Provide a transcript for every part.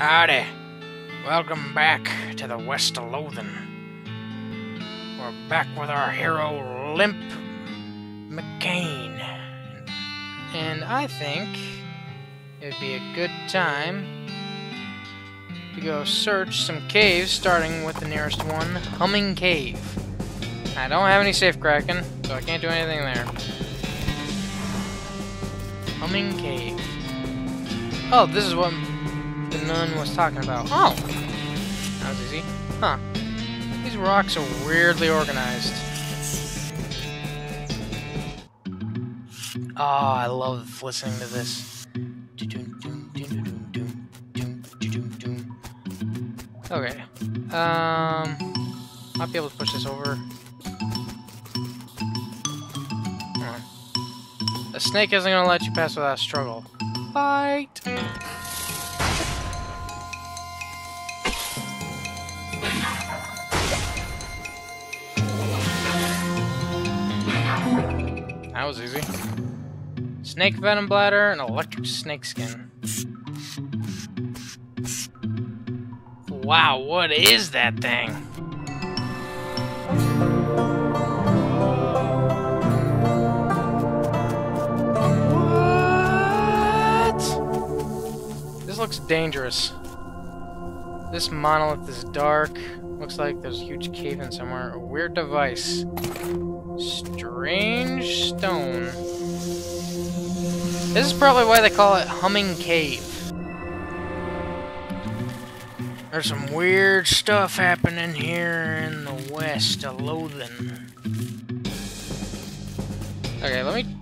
Howdy. Welcome back to the West of Loathing. We're back with our hero, Limp McCain. And I think it'd be a good time to go search some caves, starting with the nearest one, Humming Cave. I don't have any safe cracking, so I can't do anything there. Humming Cave. Oh, this is what the nun was talking about. Oh! That was easy. Huh. These rocks are weirdly organized. Oh, I love listening to this. Okay. Um, might be able to push this over. A snake isn't gonna let you pass without a struggle. Fight! Was easy. Snake venom bladder and electric snake skin. Wow, what is that thing? What? This looks dangerous. This monolith is dark. Looks like there's a huge cave in somewhere. A weird device. Strange stone. This is probably why they call it Humming Cave. There's some weird stuff happening here in the west of Loathing. Okay, let me...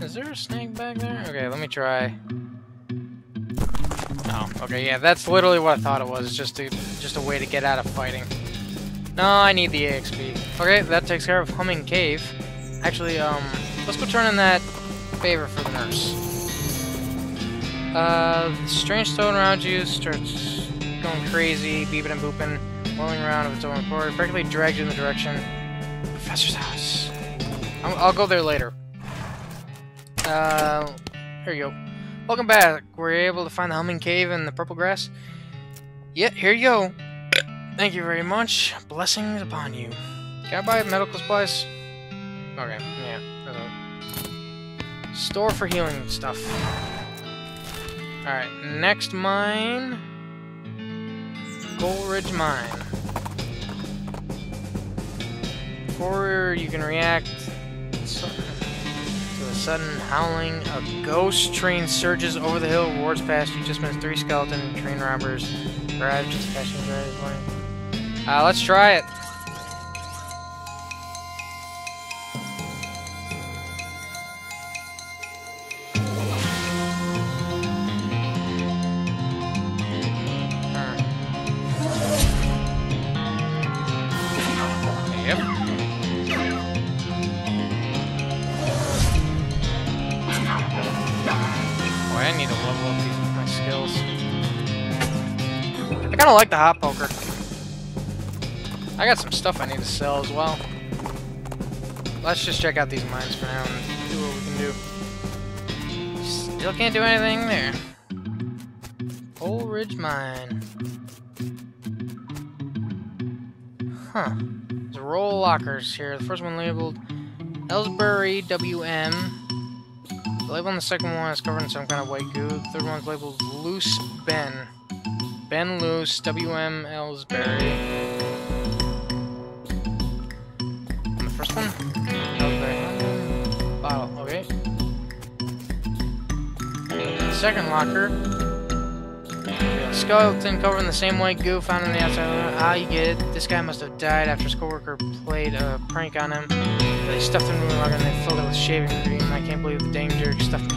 Is there a snake back there? Okay, let me try. Oh, okay, yeah, that's literally what I thought it was. Just a, just a way to get out of fighting. No, I need the EXP. Okay, that takes care of Humming Cave. Actually, um, let's go turn in that favor for the nurse. Uh, the strange stone around you starts going crazy, beeping and booping, whirling around of its own accord, practically drags you in the direction of Professor's house. i I'll go there later. Uh, here you go. Welcome back. Were you able to find the Humming Cave and the purple grass? Yeah, here you go. Thank you very much. Blessings upon you. Can I buy medical supplies? Okay, yeah. Store for healing stuff. Alright, next mine. Gold Ridge Mine. Before you can react to the sudden howling, a ghost train surges over the hill, roars past you. Just missed three skeleton train robbers. Arrived just passing this morning. Uh, let's try it. I kind of like the hot. I got some stuff I need to sell as well. Let's just check out these mines for now and do what we can do. Still can't do anything there. Old Ridge Mine. Huh. There's a roll of lockers here. The first one labeled Ellsbury WM. The label on the second one is covered in some kind of white goo. The third one's labeled Loose Ben. Ben Loose, WM Ellsbury. Second locker. Skeleton covered in the same white goo found on the outside. Ah, you get it. This guy must have died after his coworker played a prank on him. They stuffed him in the locker and they filled it with shaving cream. I can't believe the dang jerk stuffed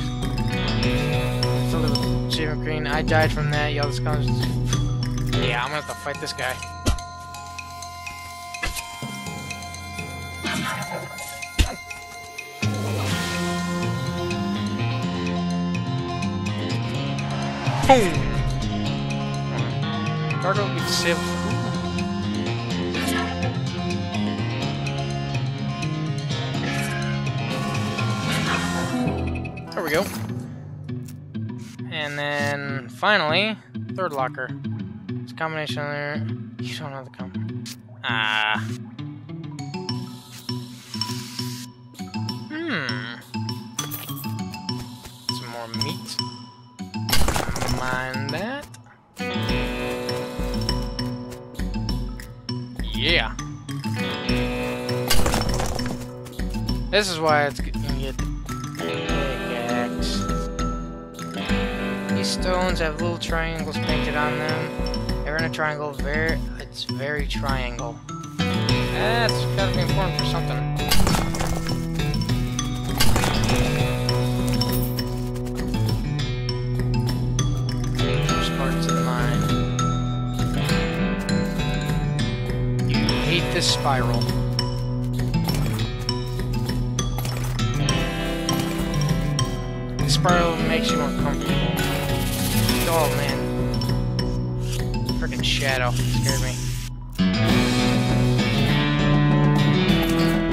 filled it with shaving cream. I died from that. Y'all, this. Yeah, I'm gonna have to fight this guy. Boom! Will be disabled. There we go. And then finally, third locker. It's a combination there. You don't know the com. Ah. Hmm. Mind that. Yeah. This is why it's. You get pickaxe. These stones have little triangles painted on them. They're in a triangle. Very, it's very triangle. That's gotta be important for something. This spiral. The spiral makes you uncomfortable. Oh man. Freaking shadow scared me.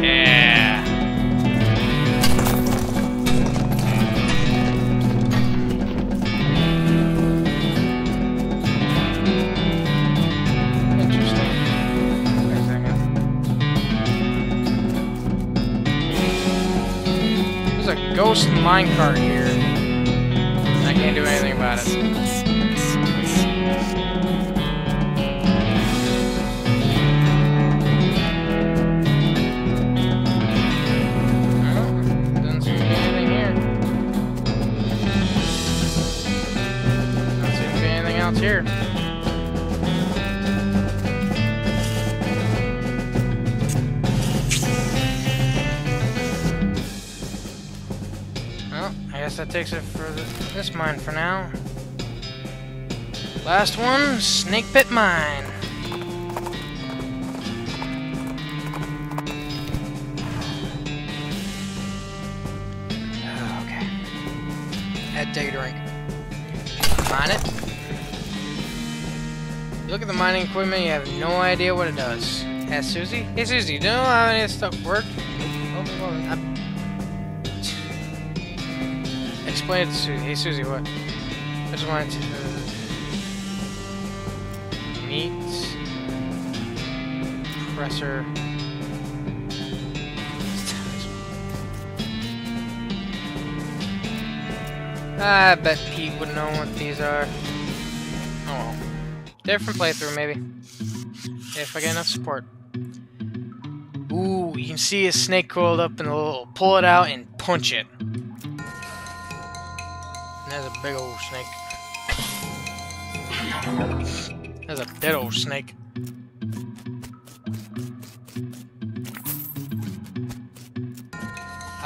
Yeah. A ghost minecart here. I can't do anything about it. Here. Guess that takes it for th this mine for now. Last one, Snake Pit Mine. Oh, okay. Had to take a drink. Mine it. You look at the mining equipment, you have no idea what it does. Ask Susie. Hey Susie, do you know how any of this stuff worked? It. Hey Susie, what? I just wanted to... meet Presser... Ah, I bet Pete would know what these are. Oh well. Different playthrough, maybe. If I get enough support. Ooh, you can see a snake coiled up in the little... Pull it out and punch it. Big old snake. There's a dead old snake.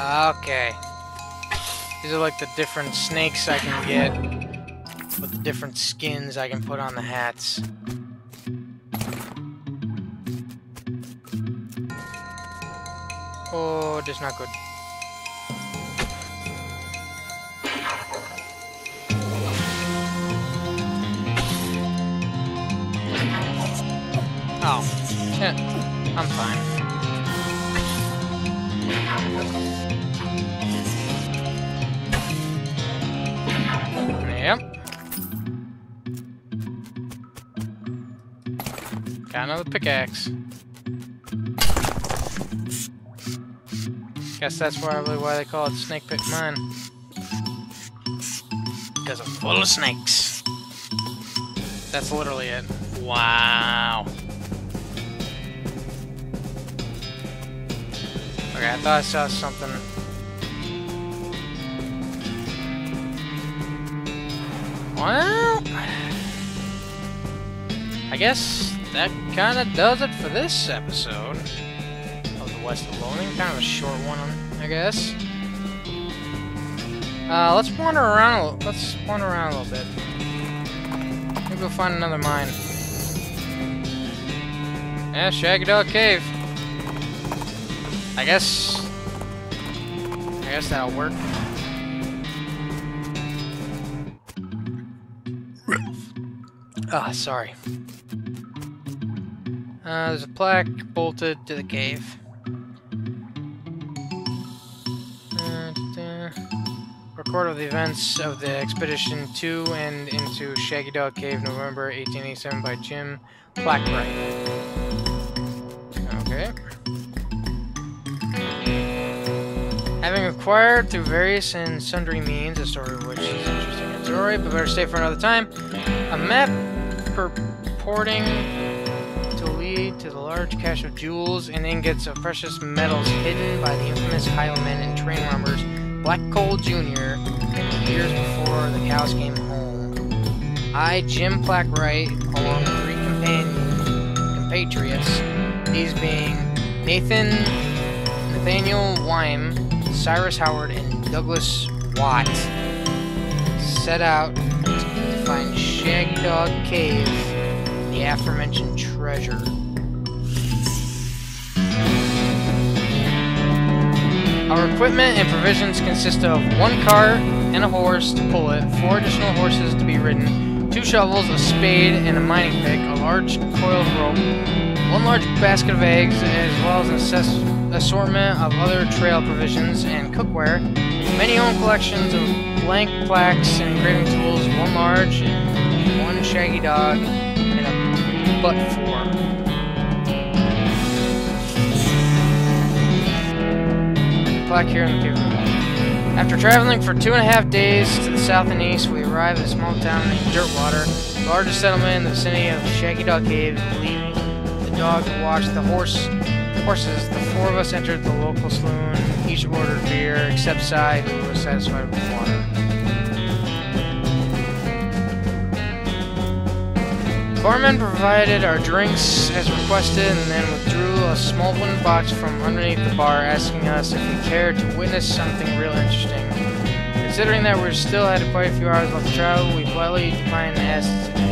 Okay. These are like the different snakes I can get with the different skins I can put on the hats. Oh, that's not good. Yeah, I'm fine. Yep. Got another pickaxe. Guess that's probably why they call it Snake Pit Mine. Because it's full of snakes. That's literally it. Wow. I thought I saw something. Well, I guess that kind of does it for this episode of the West of Loathing. Kind of a short one, I guess. Uh, let's wander around. A little, let's wander around a little bit. Maybe we'll find another mine. Yeah, Shaggy Dog Cave. I guess. I guess that'll work. Ah, sorry. Uh, there's a plaque bolted to the cave. Uh, record of the events of the expedition to and into Shaggy Dog Cave, November 1887 by Jim Plackbright. Okay. Acquired through various and sundry means, a story which is interesting and story, but better stay for another time, a map purporting to lead to the large cache of jewels and ingots of precious metals hidden by the infamous highwaymen and train robbers Black Cole Jr. in years before the cows came home. I, Jim Plackbright, along with three companions, compatriots, these being Nathan, Nathaniel Wyme, Cyrus Howard, and Douglas Watt, set out to find Shaggy Dog Cave, the aforementioned treasure. Our equipment and provisions consist of one car and a horse to pull it, four additional horses to be ridden, two shovels, a spade, and a mining pick, a large coiled rope, one large basket of eggs, as well as an assortment of other trail provisions and cookware, many own collections of blank plaques and engraving tools, one large and one shaggy dog, and a butt four. plaque here in the cave After traveling for two and a half days to the south and east, we arrive at a small town named Dirtwater, the largest settlement in the vicinity of Shaggy Dog Cave, leaving the dog to watch the horse horses. The four of us entered the local saloon, each ordered beer, except Cy, who was satisfied with water. The Barman provided our drinks as requested and then withdrew a small wooden box from underneath the bar asking us if we cared to witness something real interesting. Considering that we still had quite a few hours left to travel, we politely declined and asked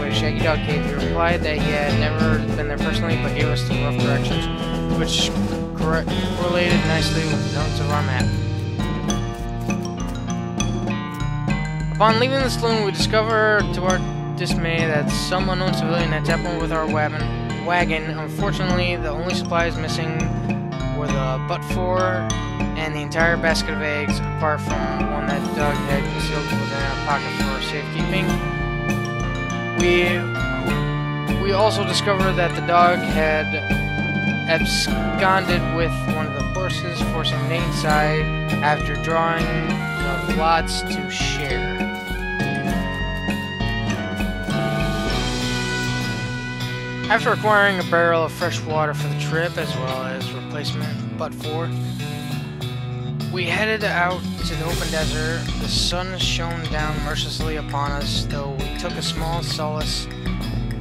way to Shaggy Dog. He replied that he had never been there personally but gave us some rough directions, which correlated nicely with notes of our map. Upon leaving the saloon, we discovered to our dismay that some unknown civilian had tampered with our wagon. wagon. Unfortunately, the only supplies missing were the butt four and the entire basket of eggs, apart from one that Doug had concealed within a pocket for safekeeping. We we also discovered that the dog had absconded with one of the horses, forcing Nate after drawing the lots to share. After acquiring a barrel of fresh water for the trip, as well as replacement butt four, we headed out to the open desert. The sun shone down mercilessly upon us, though we took a small solace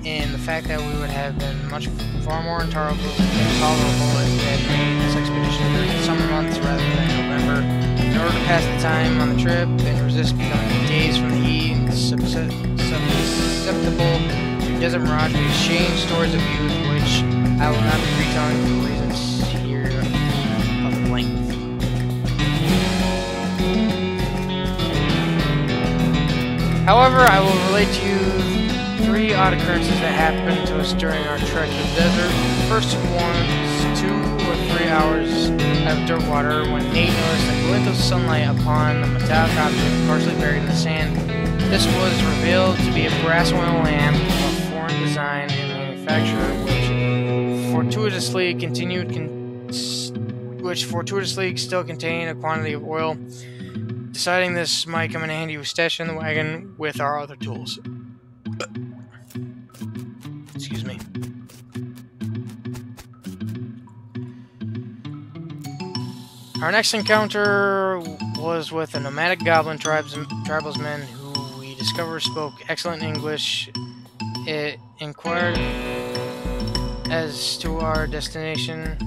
in the fact that we would have been much far more intolerable, if we had made this expedition during the summer months rather than November. In order to pass the time on the trip and resist becoming dazed from the heat and susceptible Desert Mirage we exchange stories of youth, which I will not be retelling for reasons However, I will relate to you three odd occurrences that happened to us during our trek to the desert. The first one was two or three hours of dirt water when Nate noticed a glint of sunlight upon a metallic object partially buried in the sand. This was revealed to be a brass oil lamp of foreign design and manufacture, which fortuitously continued, con which fortuitously still contained a quantity of oil. Deciding this might come in handy, we stashed in the wagon with our other tools. Excuse me. Our next encounter was with a nomadic goblin tribes, who we discovered spoke excellent English it inquired as to our destination,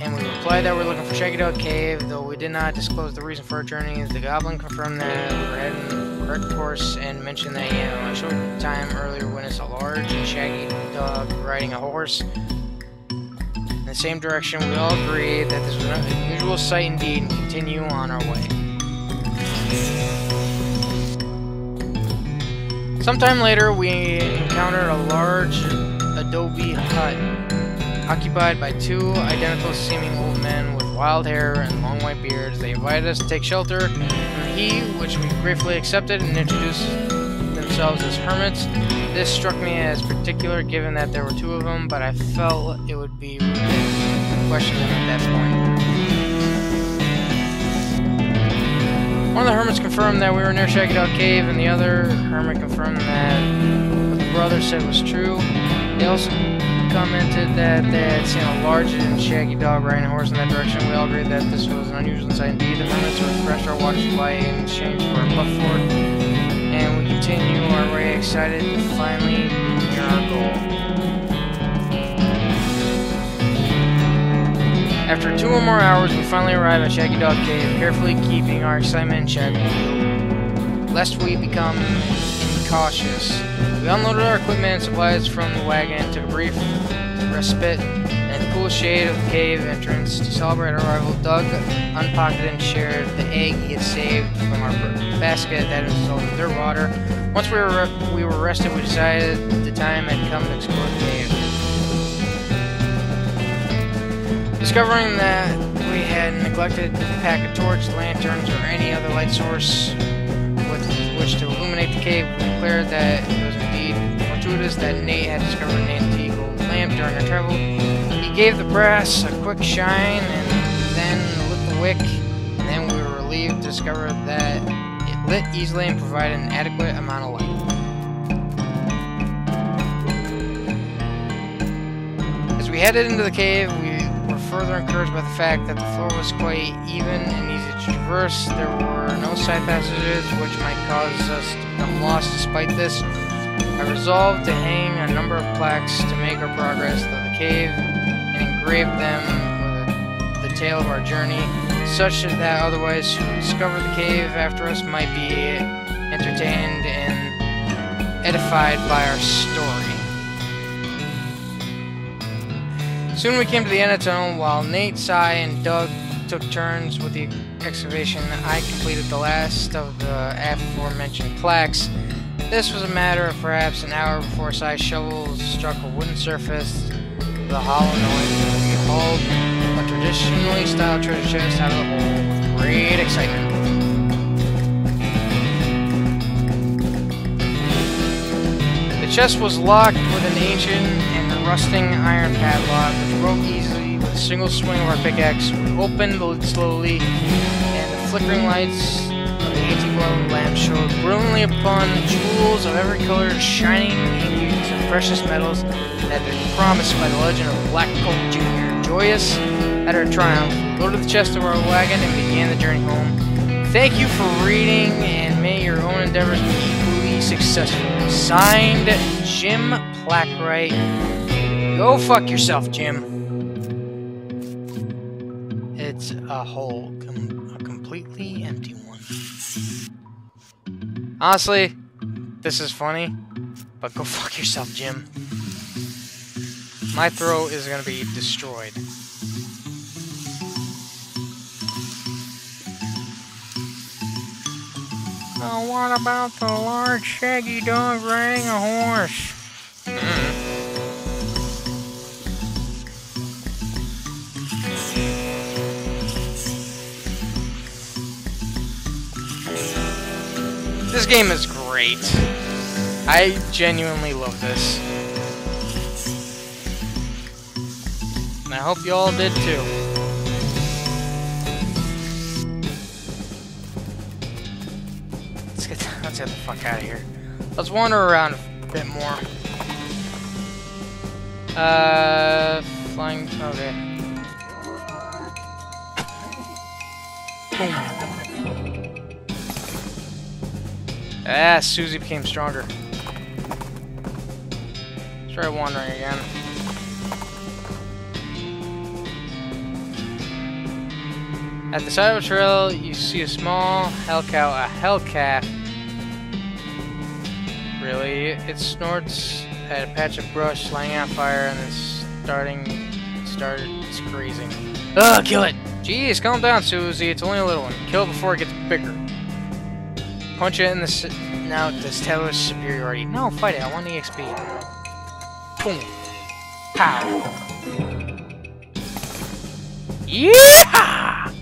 and we replied that we're looking for Shaggy Dog Cave, though we did not disclose the reason for our journey. The goblin confirmed that we were heading the correct course and mentioned that he had a short time earlier witnessed a large and shaggy dog riding a horse in the same direction. We all agreed that this was an unusual sight indeed and continue on our way. Sometime later, we encountered a large adobe hut occupied by two identical seeming old men with wild hair and long white beards. They invited us to take shelter from the he, which we gratefully accepted and introduced themselves as hermits. This struck me as particular given that there were two of them, but I felt it would be rude to question them at that point. One of the hermits confirmed that we were near Shaggy Dog Cave, and the other hermit confirmed that what the brother said was true. They also commented that had seen a large and shaggy dog riding a horse in that direction. We all agreed that this was an unusual sight indeed. The hermits refreshed our water supply in exchange for a fort, and we continue our way excited to finally near our goal. After two or more hours, we finally arrive at Shaggy Dog Cave, carefully keeping our excitement in check, lest we become incautious. We unloaded our equipment and supplies from the wagon, took a brief respite, in the cool shade of the cave entrance to celebrate our arrival, Doug unpocketed and shared the egg he had saved from our basket that filled with their water. Once we were we were rested, we decided the time had come to explore the cave. Discovering that we had neglected to pack a torch, lanterns, or any other light source cave, declared that it was indeed fortuitous that Nate had discovered an antique old lamp during our travel. He gave the brass a quick shine and then lit the wick, and then we were relieved to discover that it lit easily and provided an adequate amount of light. As we headed into the cave, we were further encouraged by the fact that the floor was quite even and easy to traverse. There were no side passages which might cause us to become lost. Despite this, I resolved to hang a number of plaques to make our progress through the cave and engrave them with the tale of our journey, such that otherwise who discover the cave after us might be entertained and edified by our story. Soon we came to the end of the tunnel. While Nate, Cy, and Doug took turns with the excavation, I completed the last of the aforementioned plaques. This was a matter of perhaps an hour before Cy's shovels struck a wooden surface. The hollow noise we hauled a traditionally styled treasure chest out of the hole with great excitement. The chest was locked with an ancient and rusting iron padlock, which broke easily with a single swing of our pickaxe. We opened the lid slowly, and the flickering lights of the oil lamp showed brilliantly upon the jewels of every color, shining hues of precious metals that had been promised by the legend of Black Colt Jr. Joyous at our triumph, we loaded the chest of our wagon and began the journey home. Thank you for reading, and may your own endeavors be equally successful. Signed, Jim Plackwright. Go fuck yourself, Jim. A hole, com a completely empty one. Honestly, this is funny, but go fuck yourself, Jim. My throat is gonna be destroyed. Oh, what about the large shaggy dog riding a horse? Mm-hmm. This game is great. I genuinely love this. And I hope you all did too. Let's get, the fuck out of here. Let's wander around a bit more. Uh, flying, okay. Boom. Ah, Susie became stronger. Let's try wandering again. At the side of a trail, you see a small hell cow, a hell calf. Really, it snorts at a patch of brush, lighting on fire, and then starting, started grazing. Ugh, kill it! Jeez, calm down, Susie. It's only a little one. Kill it before it gets bigger. Punch it in the now to establish superiority. No, fight it. I want EXP. Boom. Pow. Yeah!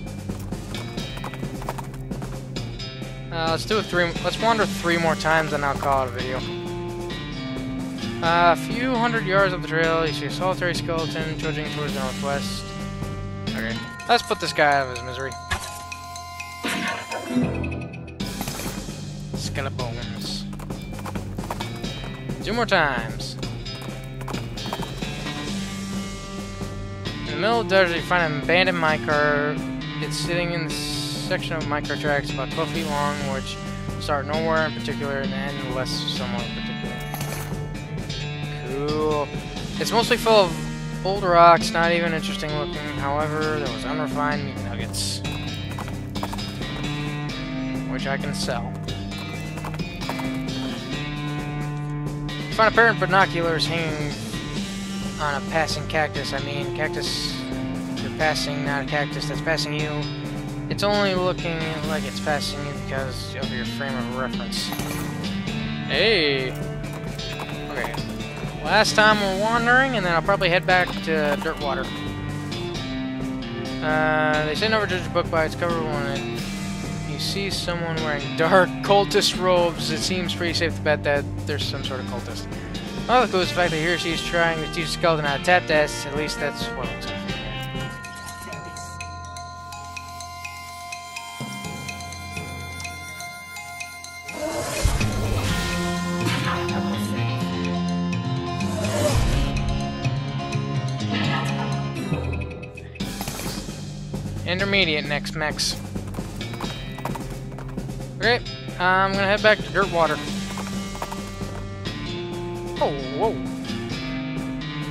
Uh, let's do it three. Let's wander three more times, and I'll call it a video. Uh, a few hundred yards up the trail, you see a solitary skeleton trudging towards the northwest. Okay, let's put this guy out of his misery. Two more times. In the middle of the desert, you find an abandoned minecart. It's sitting in the section of minecart tracks about 12 feet long, which start nowhere in particular and end less somewhere in particular. Cool. It's mostly full of old rocks, not even interesting looking. However, there was unrefined meat nuggets, which I can sell. Find a pair of binoculars hanging on a passing cactus. I mean, cactus, you're passing, not a cactus that's passing you. It's only looking like it's passing you because of your frame of reference. Hey! Okay. Last time we're wandering, and then I'll probably head back to Dirtwater. Uh, they say never judge book by its cover when it, you see someone wearing dark cultist robes. It seems pretty safe to bet that there's some sort of cultist. Clue is the fact that he or trying to teach Skeleton how to tap dance. At least that's what it looks like. Intermediate next, Max. Okay, I'm gonna head back to Dirtwater. Oh, whoa.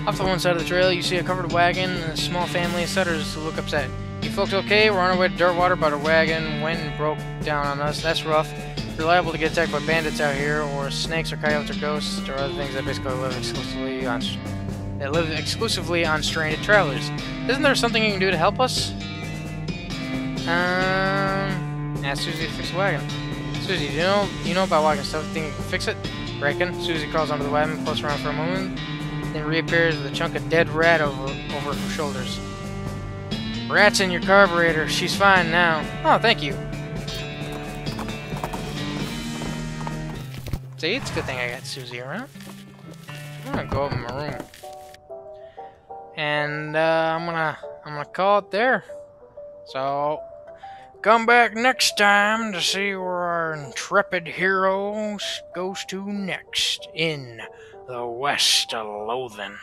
Off to one side of the trail, you see a covered wagon and a small family of setters who look upset. You folks okay? We're on our way to Dirtwater, but our wagon and broke down on us. That's rough. You're liable to get attacked by bandits out here, or snakes, or coyotes, or ghosts, or other things that basically live exclusively on that live exclusively on stranded travelers. Isn't there something you can do to help us? Um, ask Susie to fix the wagon. Susie, do you know you know about walking stuff? Think you can fix it? Reckon. Susie crawls onto the wagon, floats around for a moment, then reappears with a chunk of dead rat over over her shoulders. Rat's in your carburetor. She's fine now. Oh, thank you. See, it's a good thing I got Susie around. I'm gonna go up in my room, and uh, I'm gonna I'm gonna call it there. So Come back next time to see where our intrepid hero goes to next in the West of Loathing.